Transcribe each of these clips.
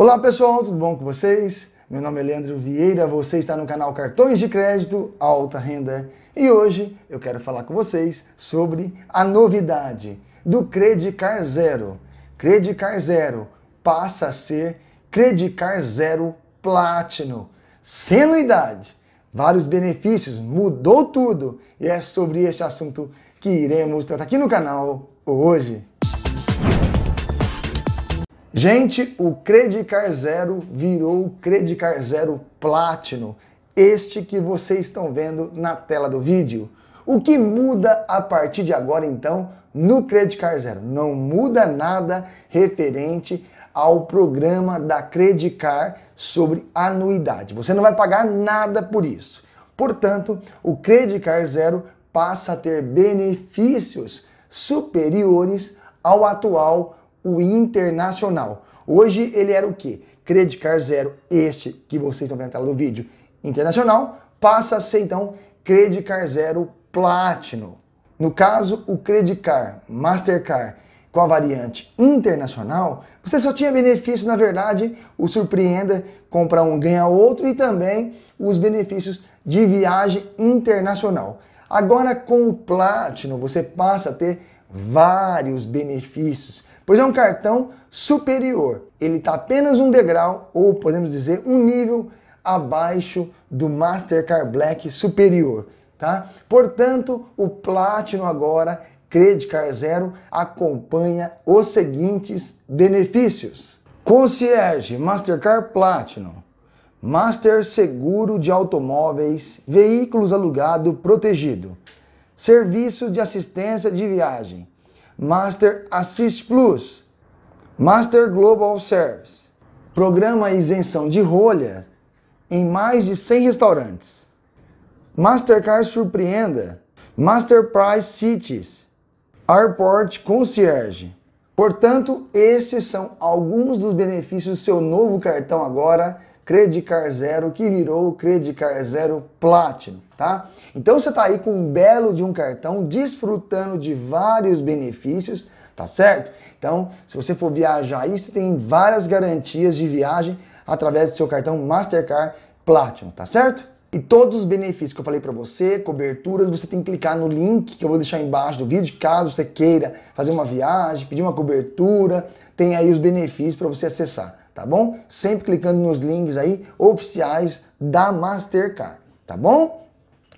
Olá pessoal, tudo bom com vocês? Meu nome é Leandro Vieira, você está no canal Cartões de Crédito Alta Renda e hoje eu quero falar com vocês sobre a novidade do Credicar Zero. Credicar Zero passa a ser Credicar Zero Platinum, sem anuidade, vários benefícios, mudou tudo e é sobre este assunto que iremos tratar aqui no canal hoje. Gente, o Credicar Zero virou o Credicar Zero Platinum, este que vocês estão vendo na tela do vídeo. O que muda a partir de agora, então, no Credicar Zero? Não muda nada referente ao programa da Credicar sobre anuidade. Você não vai pagar nada por isso. Portanto, o Credicar Zero passa a ter benefícios superiores ao atual o internacional. Hoje ele era o quê? Credicar Zero, este que vocês estão vendo na tela do vídeo, internacional, passa a ser então Credicar Zero Platinum. No caso, o Credicar Mastercard com a variante internacional, você só tinha benefício, na verdade, o surpreenda, compra um, ganha outro e também os benefícios de viagem internacional. Agora com o Platinum, você passa a ter vários benefícios pois é um cartão superior. Ele está apenas um degrau, ou podemos dizer, um nível abaixo do Mastercard Black superior. Tá? Portanto, o Platinum agora, Credit Zero, acompanha os seguintes benefícios. Concierge Mastercard Platinum, Master Seguro de Automóveis, Veículos Alugado Protegido, Serviço de Assistência de Viagem, Master Assist Plus, Master Global Service, programa isenção de rolha em mais de 100 restaurantes. Mastercard Surpreenda, Master Price Cities, Airport Concierge. Portanto, estes são alguns dos benefícios do seu novo cartão agora Credicar Zero, que virou Credicar Zero Platinum, tá? Então você tá aí com um belo de um cartão, desfrutando de vários benefícios, tá certo? Então, se você for viajar aí, você tem várias garantias de viagem através do seu cartão Mastercard Platinum, tá certo? E todos os benefícios que eu falei para você, coberturas, você tem que clicar no link que eu vou deixar embaixo do vídeo, caso você queira fazer uma viagem, pedir uma cobertura, tem aí os benefícios para você acessar tá bom? Sempre clicando nos links aí oficiais da Mastercard, tá bom?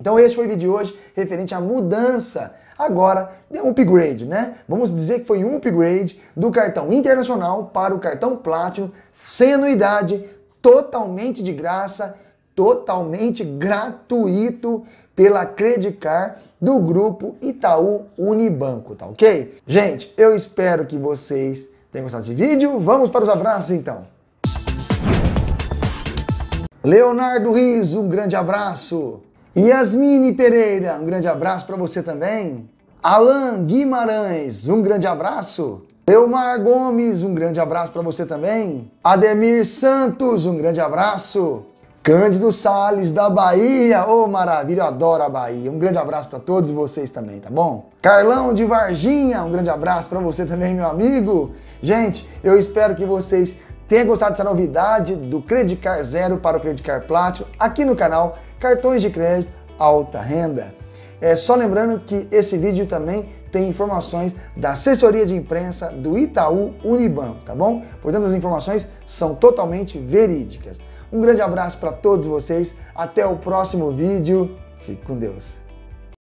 Então esse foi o vídeo de hoje referente à mudança agora de um upgrade, né? Vamos dizer que foi um upgrade do cartão internacional para o cartão Platinum, sem anuidade, totalmente de graça, totalmente gratuito pela Credicar do grupo Itaú Unibanco, tá ok? Gente, eu espero que vocês tenham gostado desse vídeo. Vamos para os abraços então. Leonardo Riso, um grande abraço. Yasmine Pereira, um grande abraço para você também. Alan Guimarães, um grande abraço. Elmar Gomes, um grande abraço para você também. Ademir Santos, um grande abraço. Cândido Sales da Bahia, ô oh, maravilha, eu adoro a Bahia. Um grande abraço para todos vocês também, tá bom? Carlão de Varginha, um grande abraço para você também, meu amigo. Gente, eu espero que vocês tenha gostado dessa novidade do Credicar Zero para o Credicar Platinum aqui no canal Cartões de Crédito Alta Renda. É, só lembrando que esse vídeo também tem informações da assessoria de imprensa do Itaú Unibanco, tá bom? Portanto, as informações são totalmente verídicas. Um grande abraço para todos vocês, até o próximo vídeo, fique com Deus.